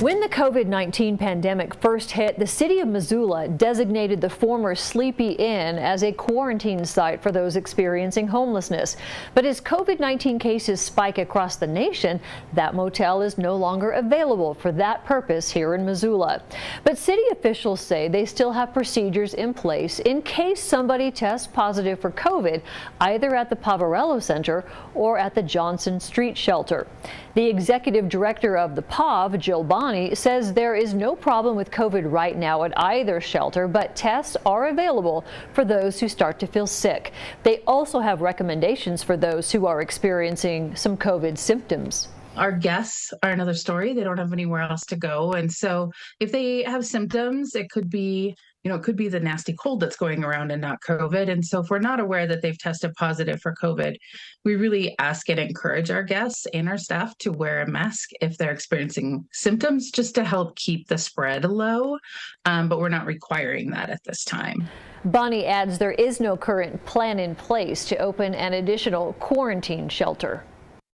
When the COVID-19 pandemic first hit, the city of Missoula designated the former Sleepy Inn as a quarantine site for those experiencing homelessness. But as COVID-19 cases spike across the nation, that motel is no longer available for that purpose here in Missoula. But city officials say they still have procedures in place in case somebody tests positive for COVID, either at the Poverello Center or at the Johnson Street Shelter. The executive director of the POV, Jill Says there is no problem with COVID right now at either shelter, but tests are available for those who start to feel sick. They also have recommendations for those who are experiencing some COVID symptoms our guests are another story. They don't have anywhere else to go. And so if they have symptoms, it could be you know, it could be the nasty cold that's going around and not COVID. And so if we're not aware that they've tested positive for COVID, we really ask and encourage our guests and our staff to wear a mask if they're experiencing symptoms just to help keep the spread low. Um, but we're not requiring that at this time. Bonny adds there is no current plan in place to open an additional quarantine shelter.